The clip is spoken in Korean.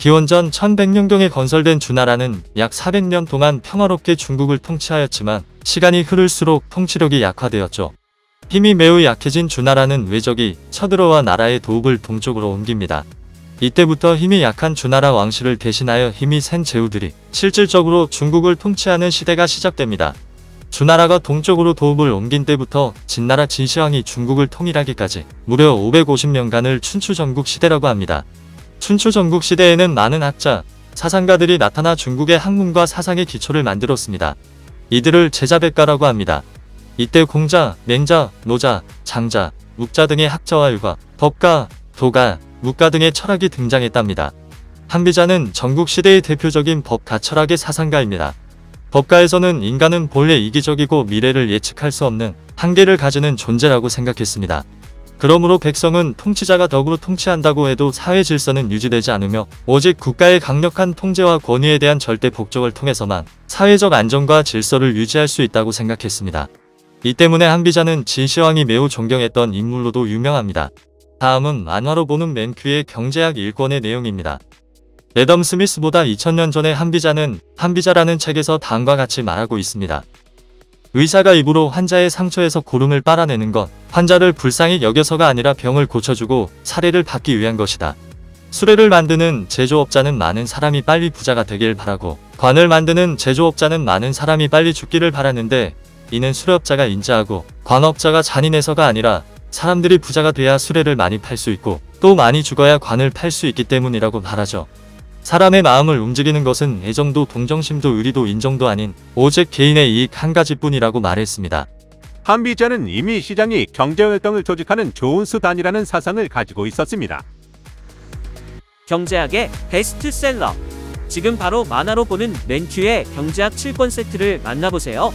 기원전 1100년경에 건설된 주나라는 약 400년 동안 평화롭게 중국을 통치하였지만 시간이 흐를수록 통치력이 약화되었죠. 힘이 매우 약해진 주나라는 외적이 쳐들어와 나라의 도읍을 동쪽으로 옮깁니다. 이때부터 힘이 약한 주나라 왕실을 대신하여 힘이 센 제후들이 실질적으로 중국을 통치하는 시대가 시작됩니다. 주나라가 동쪽으로 도읍을 옮긴 때부터 진나라 진시황이 중국을 통일하기까지 무려 550년간을 춘추 전국 시대라고 합니다. 춘추 전국 시대에는 많은 학자, 사상가들이 나타나 중국의 학문과 사상의 기초를 만들었습니다. 이들을 제자백가라고 합니다. 이때 공자, 맹자, 노자, 장자, 묵자 등의 학자와 율과, 법가, 도가, 묵가 등의 철학이 등장했답니다. 한비자는 전국 시대의 대표적인 법가 철학의 사상가입니다. 법가에서는 인간은 본래 이기적이고 미래를 예측할 수 없는 한계를 가지는 존재라고 생각했습니다. 그러므로 백성은 통치자가 덕으로 통치한다고 해도 사회 질서는 유지되지 않으며 오직 국가의 강력한 통제와 권위에 대한 절대 복종을 통해서만 사회적 안정과 질서를 유지할 수 있다고 생각했습니다. 이 때문에 한비자는 진시황이 매우 존경했던 인물로도 유명합니다. 다음은 만화로 보는 맨큐의 경제학 1권의 내용입니다. 레덤 스미스보다 2000년 전에 한비자는 한비자라는 책에서 다음과 같이 말하고 있습니다. 의사가 입으로 환자의 상처에서 고름을 빨아내는 건 환자를 불쌍히 여겨서가 아니라 병을 고쳐주고 사례를 받기 위한 것이다. 수레를 만드는 제조업자는 많은 사람이 빨리 부자가 되길 바라고 관을 만드는 제조업자는 많은 사람이 빨리 죽기를 바라는데 이는 수레업자가 인자하고 관업자가 잔인해서가 아니라 사람들이 부자가 돼야 수레를 많이 팔 수 있고 또 많이 죽어야 관을 팔 수 있기 때문이라고 말하죠. 사람의 마음을 움직이는 것은 애정도 동정심도 의리도 인정도 아닌 오직 개인의 이익 한 가지뿐이라고 말했습니다. 한비자는 이미 시장이 경제활동을 조직하는 좋은 수단이라는 사상을 가지고 있었습니다. 경제학의 베스트셀러. 지금 바로 만화로 보는 맨큐의 경제학 7권 세트를 만나보세요.